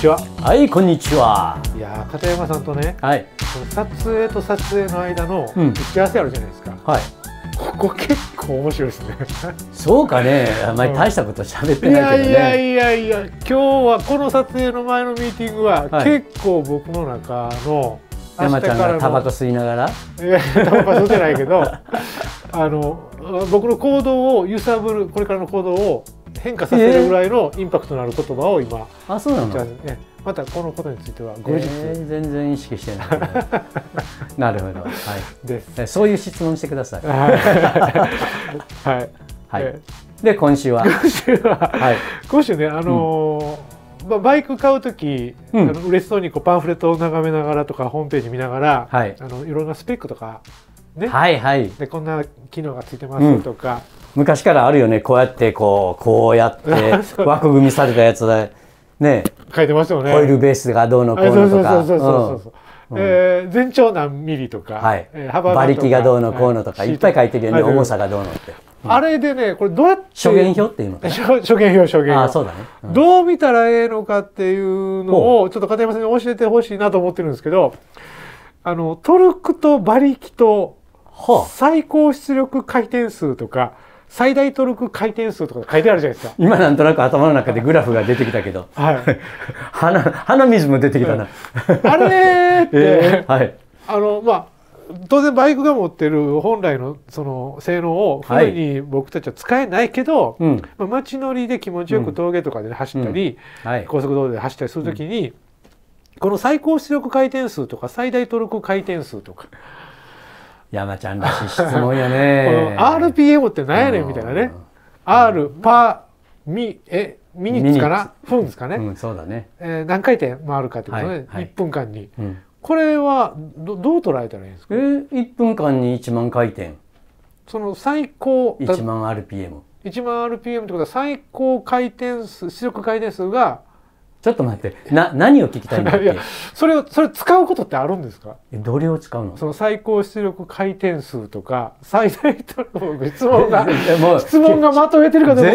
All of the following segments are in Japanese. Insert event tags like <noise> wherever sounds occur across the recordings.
ちは。はい、こんにちは。いやー片山さんとね、はい。撮影と撮影の間のうん打ち合わせあるじゃないですか。はい。ここ結構面白いですね。そうかね。あんまり大したこと喋っていないけどやいやね。いやいや、今日はこの撮影の前のミーティングは、はい結構僕の中の山ちゃんがタバコの吸いながら？いやタバコ吸ってないけど、あの僕の行動を揺さぶるこれからの行動を変化させるぐらいのインパクトのある言葉を今、あ、そうなの？ね、またこのことについては後日えー全然意識してない。<laughs> なるほど。はい。でそういう質問してください。はい。はい。はいえ。で、今週は？今週は、はい。今週ね、あのーまあ、バイク買う時、うんあの嬉しそうにこうパンフレットを眺めながらとかホームページ見ながら、はいあのいろんなスペックとかね、はいはい。でこんな機能がついてますとか、昔からあるよね。こうやって、こう、こうやって <laughs> 枠組みされたやつで。ね。書いてますよね。オイルベースがどうのこううのとか。全長何ミリとか、はいえー幅馬力がどうのこうのとか、はいいっぱい書いてるよね、重さがどうのって。あれでねこれどうやって諸言表っていうのかな。諸諸言表諸言表ああ、そうだね。うんどう見たらええのかっていうのをちょっと片山さんに教えてほしいなと思ってるんですけどあのトルクと馬力とはあ最高出力回転数とか最大トルク回転数とか書いてあるじゃないですか。今なんとなく頭の中でグラフが出てきたけど。はい、<laughs> 鼻鼻水も出てきたな、あれって、<laughs> えーはい。あのまあ当然バイクが持ってる本来のその性能をフルに僕たちは使えないけど、うん。まあ、街乗りで気持ちよく峠とかで走ったり、はい。高速道路で走ったりするときに、この最高出力回転数とか最大トルク回転数とか、山ちゃんらしい質問や <laughs> こねの RPM って何やねんみたいなね、R パミえミニッツかな？分ですかね、うんそうだね、えー何回転回るかってことね、はいはい。1分間に。うん、これはどどう捉えたらいいんですか？えー、1分間に1万回転。その最高だ1万 RPM 1万 RPM ってことは最高回転数出力回転数がちょっと待ってな何を聞きたいんだっけそれをそれ使うことってあるんですか？えどれを使うの？その最高出力回転数とか最大トルク質問が <laughs> 質問がまとめてるかどうか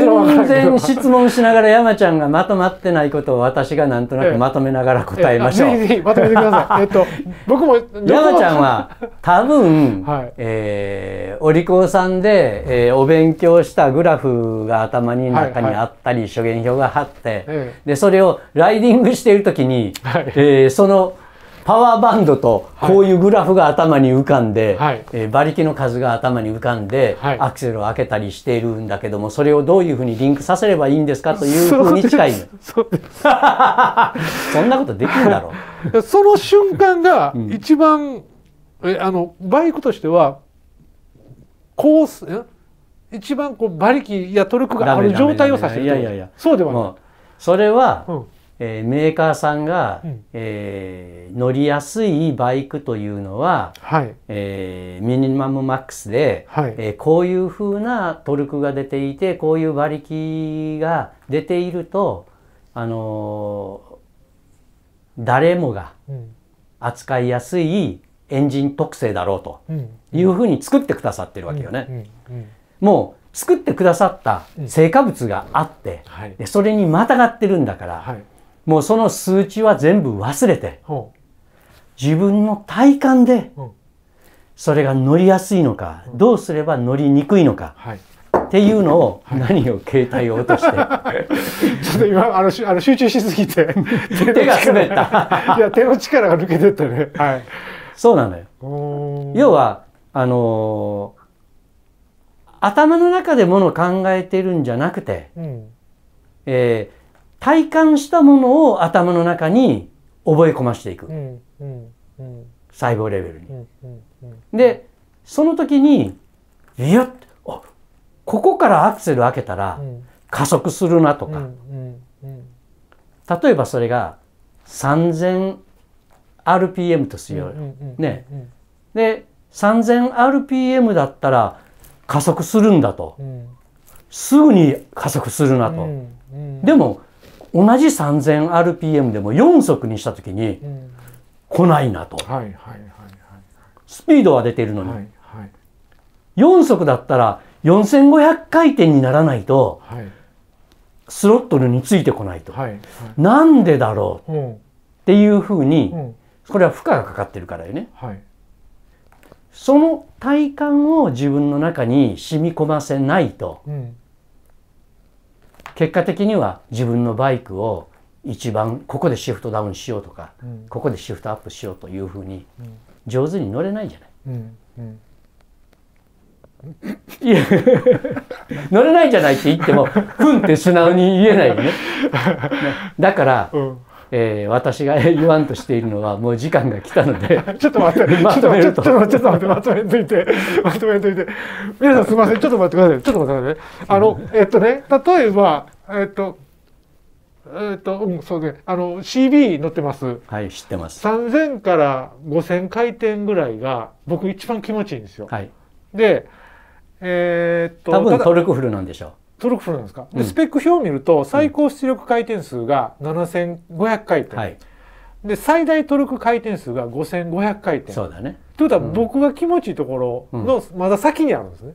全然質問しながら山ちゃんがまとまってないことを私がなんとなくまとめながら答えましょう。ぜひぜひまとめてください。<laughs> えっと僕も山ちゃんは多分、はい。えーお利口さんで、えーお勉強したグラフが頭に中にあったり、諸言表があって、え。でそれをライディングしている時に、はい。えーそのパワーバンドとこういうグラフが頭に浮かんで、はい。えー馬力の数が頭に浮かんで、はい。アアクセルを開けたりしているんだけどもそれをどういうふうにリンクさせればいいんですかというふうに近いの。そそんなことできるんだろう。<laughs> その瞬間が一番、えあのバイクとしてはコースえ？一番こう馬力やトルクがある状態を指してるいやいやいや。そうではない。それは、うんえーメーカーさんが、うん。えー乗りやすいバイクというのは、はい。えーミニマムマックスで、はい。えーこういう風なトルクが出ていてこういう馬力が出ていると、あのー誰もがうん。扱いやすいエンジン特性だろうとうん。いう風に作ってくださってるわけよね。うん。うん。もう作ってくださった成果物があって、はい。でそれにまたがってるんだから、はいもうその数値は全部忘れてほ自分の体感でそれが乗りやすいのか、どうすれば乗りにくいのかはい。っていうのを、何を携帯を落として。<laughs> ちょっと今あのしあの集中しすぎて手が滑った。いや手の力が抜けてったね。はい。そうなのよ。要はあのー頭の中でものを考えてるんじゃなくて、うん。えー体感したものを頭の中に覚え込ましていく、うんうんうん。細胞レベルに。でその時にいやあここからアクセル開けたらうん。加速するなとか、例えばそれが 3000rpm とするよ、うんねうんで 3000rpm だったら加速するんだと。うん。すぐに加速するなと、でも同じ 3000rpm でも4速にした時にうん。来ないなと。スピードは出ているのに、はいはい。4速だったら4500回転にならないとはい。スロットルについてこないと、はいはい。なんでだろううん。っていうふうに、うん。これは負荷がかかってるからよね。はい。その体感を自分の中に染み込ませないと。うん結果的には自分のバイクを一番ここでシフトダウンしようとかうん。ここでシフトアップしようというふうにうん。上手に乗れないじゃない。うん。うん。いや乗れないじゃないって言ってもふんって素直に言えないよね。ね。<laughs> だから、うんえー私が言わんとしているのはもう時間が来たので <laughs> ちょっと待って、ち <laughs> ょまっと待って、とめるとちょっと待って、ちょっと待って、まとめといて、<laughs> まとめといて。皆さんすみません、ちょっと待ってください。ちょっと待ってくださいね。あの、えっとね、例えば、えっと、えっと、うん、そうね、あの、CB 乗ってます。はい知ってます。3000から5000回転ぐらいが、僕一番気持ちいいんですよ。はい、で、えーっと、多分トルクフルなんでしょトルクフルなんですか、うん。でスペック表を見ると最高出力回転数が7500回う。転、はい、で最大トルク回転数が5500回転。そうだね。ということはうん。僕が気持ちいいところのまだ先にあるんですね、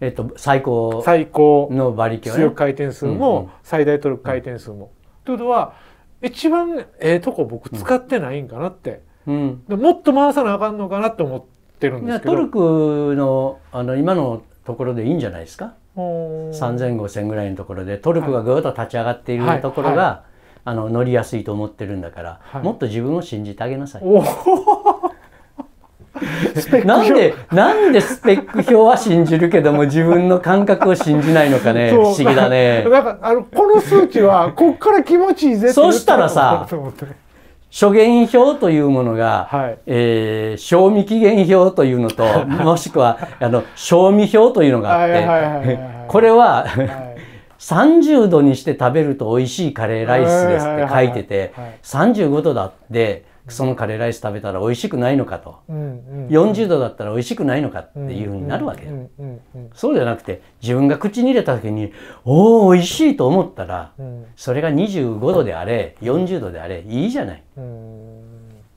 えっと最高。最高。の馬力はね。出力。回転数も最大トルク回転数も。ということは一番ええとこ僕使ってないんかなって、うん。でもっと回さなあかんのかなって思ってるんですけど。トルクのあの今のところでいいんじゃないですか？ほー。30005000ぐらいのところでトルクがぐーっと立ち上がっているはい。ところが、はあの乗りやすいと思ってるんだから、はい。もっと自分を信じてあげなさい。なんでなんでスペック表は信じるけども自分の感覚を信じないのかね不思議だね。<laughs> なんかあのこの数値はこっから気持ちいいぜって言そしたらさ諸減表というものが、はい。えー賞味期限表というのと <laughs> もしくはあの賞味表というのがあって、これははい。30度にして食べると美味しいカレーライスですって書いててはいはいはいはい35度だってそのカレーライス食べたら美味しくないのかと。うんうん40度だったら美味しくないのかっていうふうになるわけ。よ。うんうんうんそうじゃなくて自分が口に入れた時におお美味しいと思ったらうん。それが25度であれ40度であれいいじゃない。うん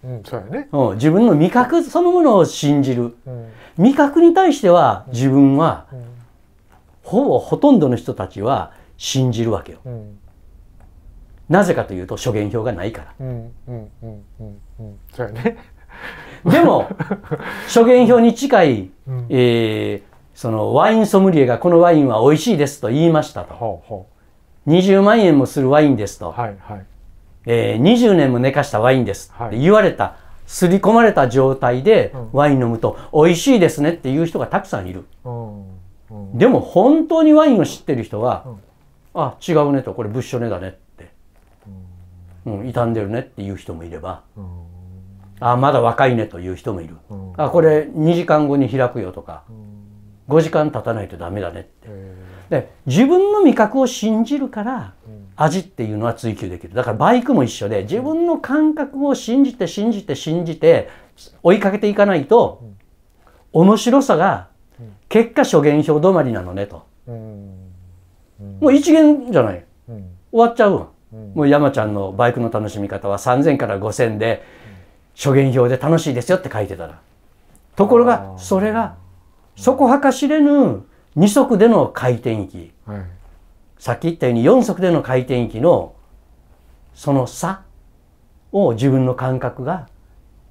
うん。そね。うん。自分の味覚そのものを信じる。うん。味覚に対しては自分はうん。ほぼほとんどの人たちは信じるわけよ。うんなぜかというと諸言表がないから。うんうんうんうんうん。そうやね。でも <laughs> 諸言表に近い、うん。えーそのワインソムリエがこのワインは美味しいですと言いましたと。ほうほ20万円もするワインですと、うはいはい。えー20年も寝かしたワインですって言われた、刷り込まれた状態でうん。ワイン飲むと美味しいですねっていう人がたくさんいる。うんうん。でも本当にワインを知ってる人は、うん。あ違うねとこれブッショネだねうん、傷ん。でるねっていう人もいれば。うん。あまだ若いねという人もいる、うん。あこれ2時間後に開くよとか。うん。5時間経たないとダメだねって。え。で自分の味覚を信じるから味っていうのは追求できる。だからバイクも一緒で自分の感覚を信じて信じて信じて追いかけていかないと面白さが結果諸言表止まりなのねと。うん。もう一元じゃない。うん。終わっちゃうわうんもう山ちゃんのバイクの楽しみ方は3000から5000で諸言表で楽しいですよって書いてたら。ところがそれがそこはか知れぬ二足での回転域はい。さっき言ったように4足での回転域のその差を自分の感覚が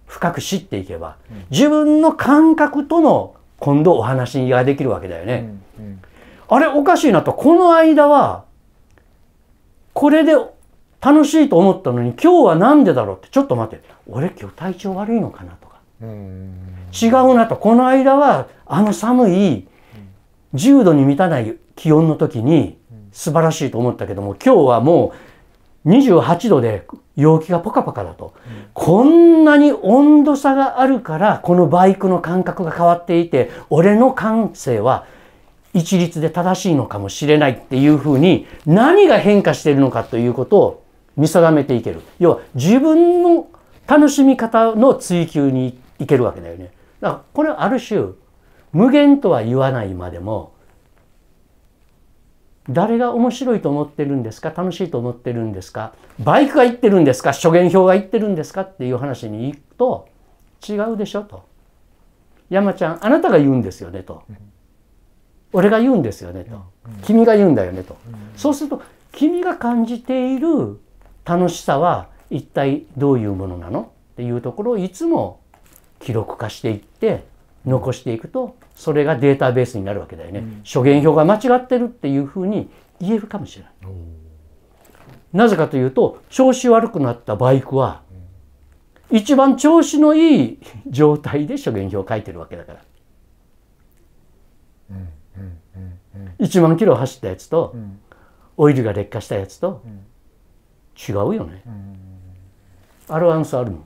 深く知っていけば、自分の感覚との今度お話ができるわけだよね。うんうん。あれおかしいなと。この間はこれで楽しいと思ったのに今日は何でだろうってちょっと待って。俺今日体調悪いのかなとか。うん。違うなと。この間はあの寒い10度に満たない気温の時に素晴らしいと思ったけども今日はもう28度で陽気がポカポカだと、こんなに温度差があるからこのバイクの感覚が変わっていて俺の感性は一律で正しいのかもしれないっていうふうに何が変化しているのかということを見定めていける。要は自分の楽しみ方の追求にいけるわけだよね。だからこれはある種無限とは言わないまでも誰が面白いと思ってるんですか楽しいと思ってるんですかバイクが言ってるんですか諸言表が言ってるんですかっていう話に行くと違うでしょと。山ちゃんあなたが言うんですよねと。俺が言うんですよねと。君が言うんだよねと。そうすると君が感じている楽しさは一体どういうものなのっていうところをいつも記録化していって残していくとそれがデータベースになるわけだよね。うん。諸言表が間違ってるっていうふうに言えるかもしれない。なぜかというと調子悪くなったバイクは一番調子のいい状態で諸言表を書いてるわけだから。うん。うん。1万キロ走ったやつとうん。オイルが劣化したやつとうん違うよね。うんアロアンスあるもん。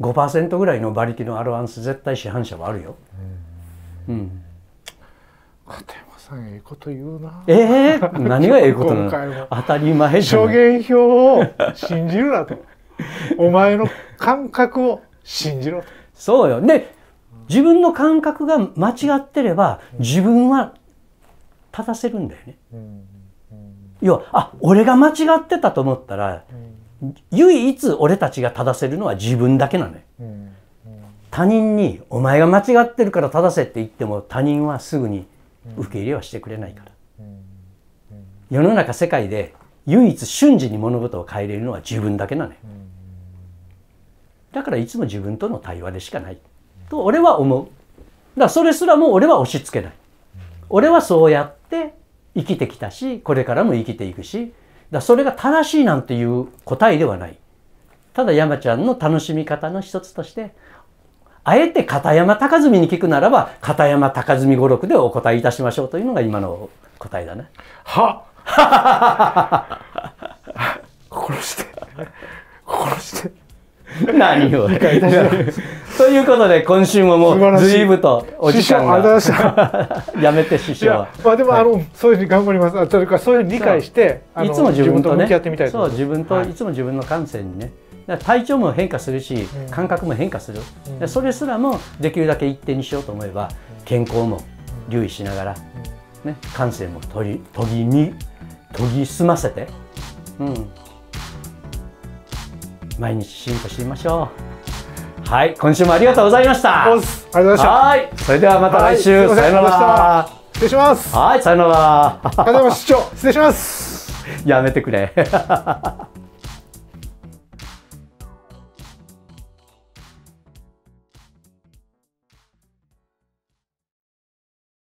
5%ぐらいの馬力のアロアンス絶対市販車はあるよ。うん、片山さんええこと言うなええ？何がええことなの？当たり前じゃ諸言表を信じるなとお前の感覚を信じろとそうよ。で自分の感覚が間違ってれば自分は正せるんだよね。要はあ俺が間違ってたと思ったら唯一俺たちが正せるのは自分だけなのよ。他人に「お前が間違ってるから正せ」って言っても他人はすぐに受け入れはしてくれないから。世の中世界で唯一瞬時に物事を変えれるのは自分だけなのよ。だからいつも自分との対話でしかないと俺は思う。だからそれすらも俺は押し付けない。俺はそうやって生きてきたしこれからも生きていくしだそれが正しいなんていう答えではない。ただ山ちゃんの楽しみ方の一つとしてあえて片山高住に聞くならば片山高住語録でお答えいたしましょうというのが今の答えだね。は <laughs> 殺して殺して <laughs> 何を。<laughs> ということで今週ももう随分とお時間が。<laughs> やめて師いや匠は。まあでも、あのそういうふうに頑張ります。あというかそういうふうに理解してあのいつも自分とね向き合ってみたいとそう自分と、はい。い、つも自分の感性にね。体調も変化するし、うん。感覚も変化する、うん。でそれすらもできるだけ一定にしようと思えば健康も留意しながら、ね、感性も研ぎ研ぎに研ぎ澄ませて、うん、毎日進歩してみましょう。はい今週もありがとうございました。ありがとうございました。はいそれではまた来週、はいさよなら。失礼します。はいさよなら。片山市長失礼します。<laughs> やめてくれ